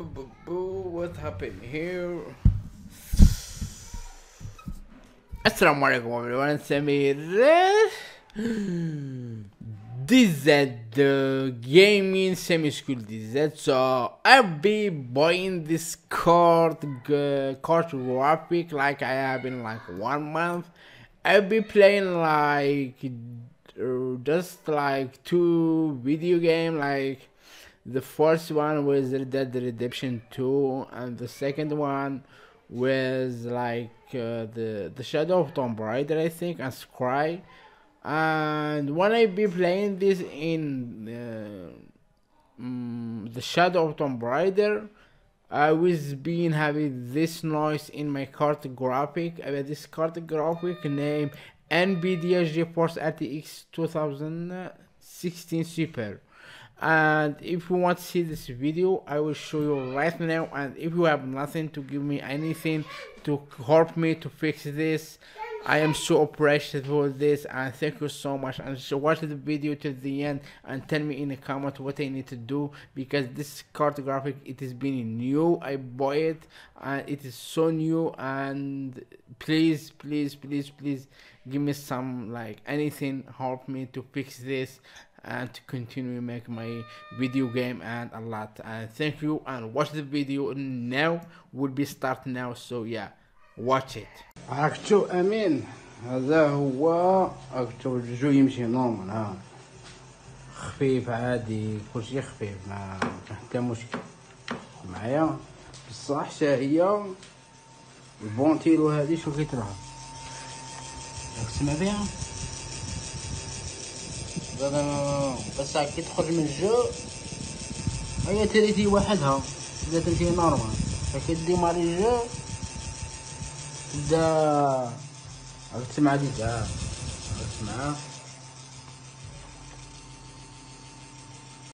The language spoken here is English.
Boo, boo, boo, what happened here? Assalamu alaikum everyone, Samir. This is the gaming semi school DZ. So I'll be buying this card, card graphic like I have in like one month. I'll be playing like uh, just like two video game like the first one was Red Dead Redemption 2 and the second one was like uh, the the Shadow of Tomb Raider I think and Scry and when I be playing this in uh, mm, the Shadow of Tomb Raider I was being having this noise in my card graphic. I have this card graphic named NVIDIA GeForce RTX 2060 Super. And if you want to see this video, I will show you right now. And if you have nothing to give me anything to help me to fix this, I am so appreciative for this. And thank you so much. And so watch the video to the end and tell me in the comment what I need to do. Because this card graphic it is been new. I bought it and it is so new. And please please please please give me some like anything help me to fix this and to continue make my video game and a lot. And thank you and watch the video now. Will be start now so yeah watch it. عرفتو امين هذا هو عرفتو الجو يمشي نورمال ها خفيف عادي كلشي خفيف ما حتى مشكل معايا بصح حتى هي الفونتيلو هادي شو كيترها راك لا لا لا بس كي تخرج من الجو هي تريتي وحدها تبدا تريتي نورمال فكي ديماري الجو تبدا عرفت مع ديك؟ آه، عرفت معاه